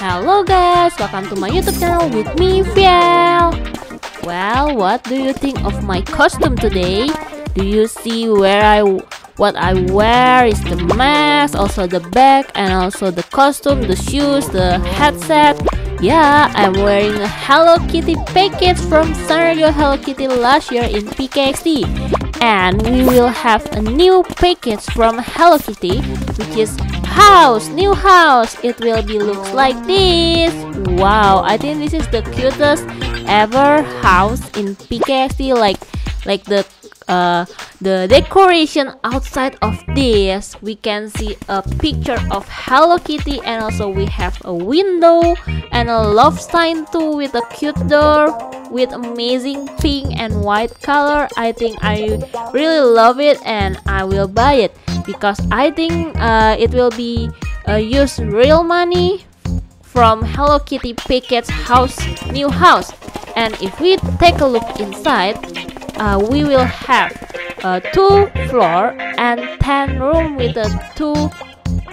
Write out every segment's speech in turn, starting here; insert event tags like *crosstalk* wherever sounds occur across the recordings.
Hello guys, welcome to my YouTube channel with me, Vhiel. Well, what do you think of my costume today? Do you see where I what I wear is the mask, also the bag, and also the costume, the shoes, the headset. Yeah, I'm wearing a Hello Kitty package from Sanrio Hello Kitty last year in PKXD. And we will have a new package from Hello Kitty, which is house, new house. It will be looks like this. Wow, I think this is the cutest ever house in PKXD. Like, like the uh, the decoration outside of this we can see a picture of Hello Kitty and also we have a window and a love sign too with a cute door with amazing pink and white color. I think I really love it and I will buy it because I think uh, it will be uh, use real money from Hello Kitty Picket's house new house. And if we take a look inside uh, we will have uh, two floor and 10 room with two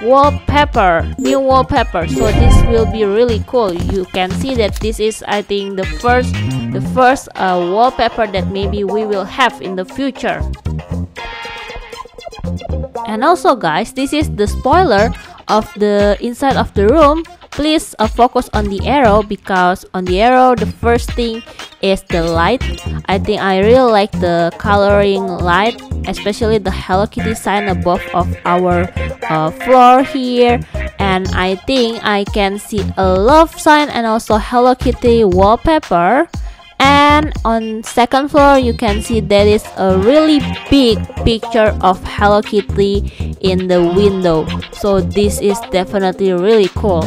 wallpaper new wallpaper. So this will be really cool. You can see that this is i think the first the first uh, wallpaper that maybe we will have in the future. And also guys this is the spoiler of the inside of the room please uh, focus on the arrow because on the arrow the first thing is the light. I think i really like the coloring light especially the hello kitty sign above of our uh, floor here. And i think i can see a love sign and also hello kitty wallpaper. And on second floor you can see there is a really big picture of hello kitty in the window. So this is definitely really cool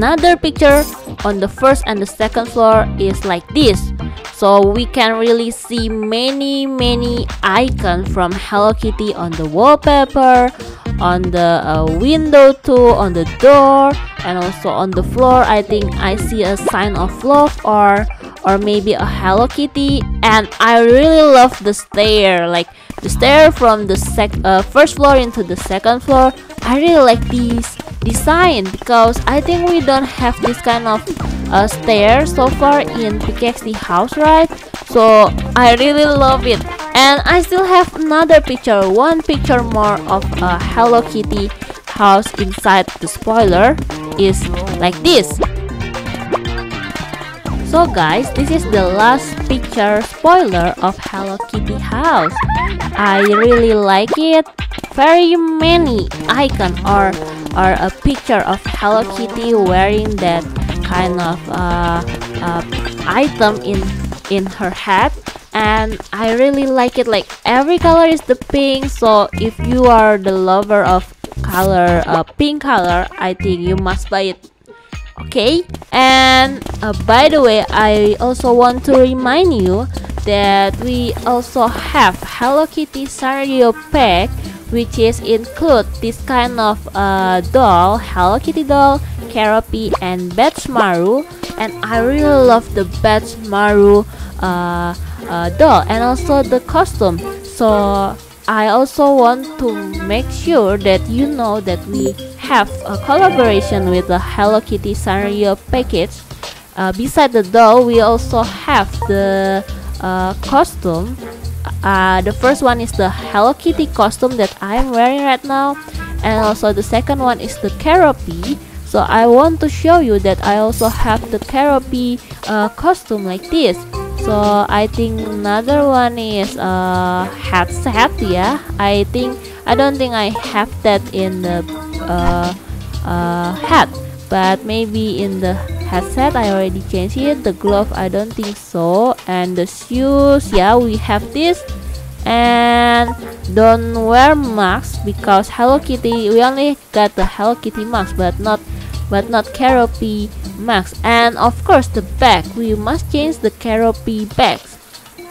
Another picture on the first and the second floor is like this. So we can really see many many icons from Hello Kitty on the wallpaper, on the uh, window too, on the door, and also on the floor. I think I see a sign of love or or maybe a Hello Kitty. And I really love the stair, like the stair from the sec uh, first floor into the second floor. I really like these design because I think we don't have this kind of uh, stair so far in PKXD house right so I really love it and I still have another picture one picture more of a Hello Kitty house inside the spoiler is like this so guys, this is the last picture spoiler of Hello Kitty house. I really like it. Very many icon or or a picture of Hello Kitty wearing that kind of uh, uh, item in in her hat. And I really like it. Like every color is the pink. So if you are the lover of color uh, pink color I think you must buy it. Okay? And uh, by the way I also want to remind you that we also have Hello Kitty Sanrio pack which is include this kind of uh, doll Hello Kitty doll Keroppi and Maru, and I really love the Maru uh, uh, doll and also the costume so I also want to make sure that you know that we have a collaboration with the Hello Kitty Sanrio package. Uh, beside the doll, we also have the uh, costume. Uh, the first one is the Hello Kitty costume that I'm wearing right now, and also the second one is the Keroppi. So I want to show you that I also have the Keroppi uh, costume like this. So I think another one is a uh, headset. Yeah, I think I don't think I have that in the uh, uh, hat but maybe in the headset I already changed it. The glove I don't think so. And the shoes yeah we have this. And don't wear masks because Hello Kitty we only got the Hello Kitty mask but not but not Keroppi mask. And of course the bag. We must change the Keroppi bags.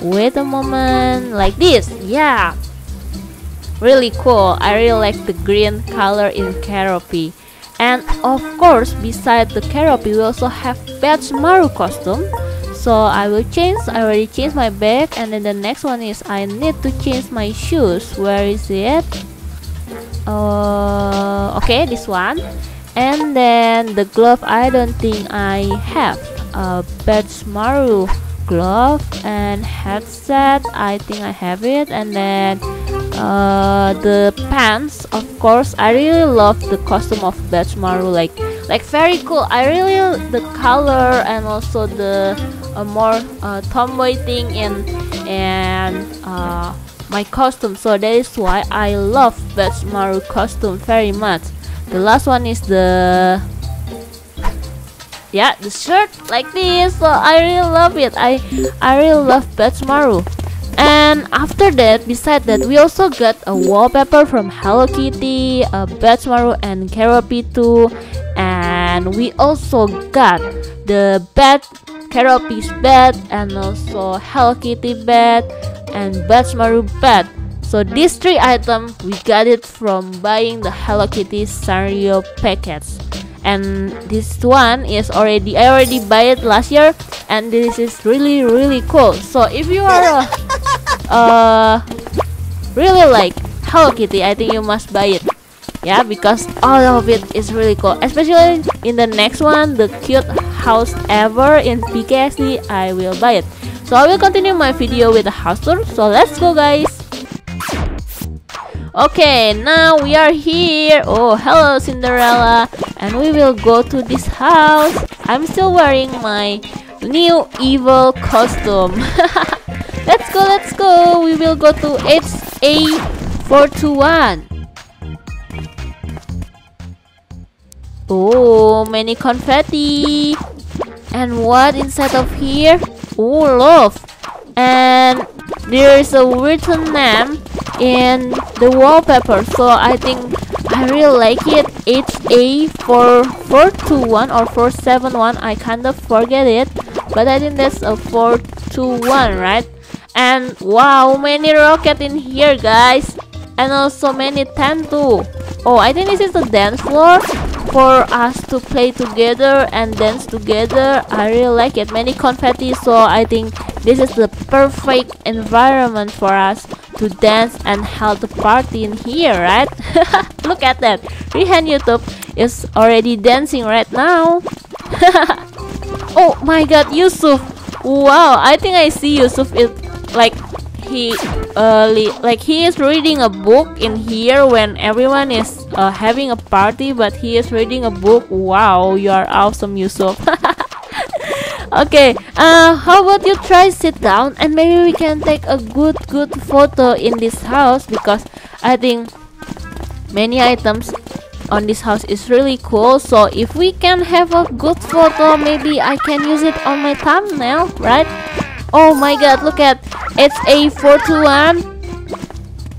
Wait a moment. Like this. Yeah. Really cool. I really like the green color in Keroppi and of course beside the Keroppi we also have Maru costume. So I will change I already changed my bag and then the next one is I need to change my shoes. Where is it? Uh, okay this one. And then the glove I don't think I have. A Maru glove and headset I think I have it. And then uh, the pants of course I really love the costume of Maru like like very cool. I really the color and also the uh, more uh, tomboy thing in and uh, my costume. So that is why I love Maru costume very much. The last one is the yeah the shirt like this. So I really love it. I I really love Maru and after that beside that we also got a wallpaper from Hello Kitty a Maru and Keroppi too. And we also got the bed Keroppi's bed and also Hello Kitty bed and Maru bed so these three items we got it from buying the Hello Kitty Sanrio packets. And this one is already I already buy it last year and this is really really cool. So if you are a, uh really like Hello Kitty I think you must buy it. Yeah because all of it is really cool. Especially in the next one the cute house ever in PKXD I will buy it. So I will continue my video with the house tour. So let's go guys. Okay now we are here. Oh hello Cinderella. And we will go to this house. I'm still wearing my new evil costume *laughs* let's go let's go we will go to HA421 Oh, many confetti. And what inside of here? Oh, love. And there is a written name in the wallpaper. So I think I really like it. It's A4421 or 471. I kind of forget it. But I think that's a 421, right? And wow, many rocket in here, guys. And also many tent too. Oh, I think this is the dance floor for us to play together and dance together. I really like it. Many confetti so I think this is the perfect environment for us to dance and have the party in here right? *laughs* Look at that. Rihan YouTube is already dancing right now. *laughs* Oh my god Yusuf. Wow I think I see Yusuf. Is like he uh, like he is reading a book in here when everyone is uh, having a party but he is reading a book. Wow you are awesome Yusuf. *laughs* Okay uh how about you try sit down and maybe we can take a good good photo in this house because I think many items on this house is really cool. So if we can have a good photo maybe I can use it on my thumbnail right oh my god look at it's a 421.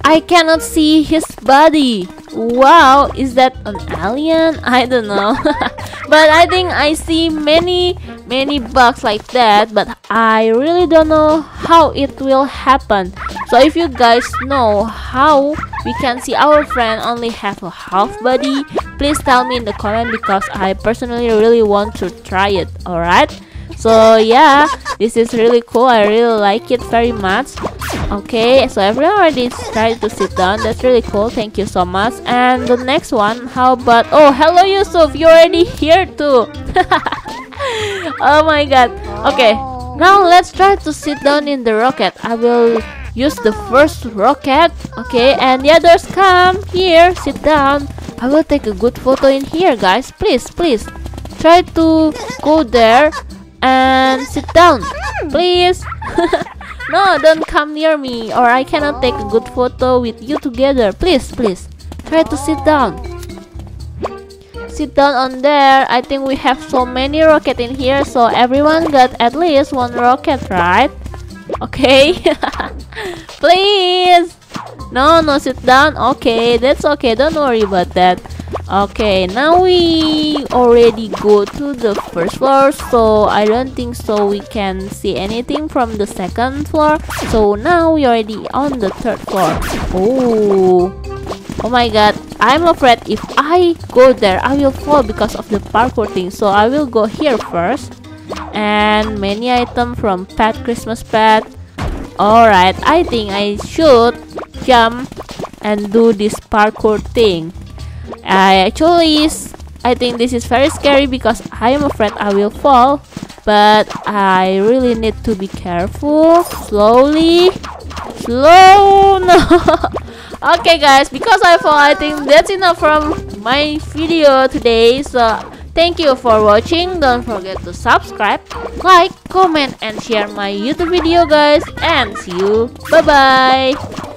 I cannot see his body. Wow, is that an alien? *laughs* I don't know. *laughs* but I think I see many, many bugs like that. But I really don't know how it will happen. So if you guys know how we can see our friend only have a half body, please tell me in the comment because I personally really want to try it. Alright? So yeah this is really cool. I really like it very much. Okay so everyone already tried to sit down. That's really cool. Thank you so much. And the next one how about oh hello yusuf. You're already here too. *laughs* Oh my god. Okay now let's try to sit down in the rocket. I will use the first rocket. Okay and the others come here. Sit down. I will take a good photo in here guys. Please please. Try to go there and sit down please. *laughs* No don't come near me or I cannot take a good photo with you together. Please please try to sit down. Sit down on there. I think we have so many rocket in here so everyone got at least one rocket right? Okay. *laughs* Please. No no sit down. Okay that's okay. Don't worry about that okay now we already go to the first floor so i don't think so we can see anything from the second floor. So now we already on the third floor. Oh oh my god. I'm afraid if i go there i will fall because of the parkour thing. So i will go here first. And many item from pet christmas pet. Alright i think i should jump and do this parkour thing I actually is I think this is very scary because I am afraid I will fall. But I really need to be careful. Slowly. Slow. No. *laughs* okay guys, because I fall, I think that's enough from my video today. So thank you for watching. Don't forget to subscribe, like, comment, and share my YouTube video guys. And see you. Bye bye.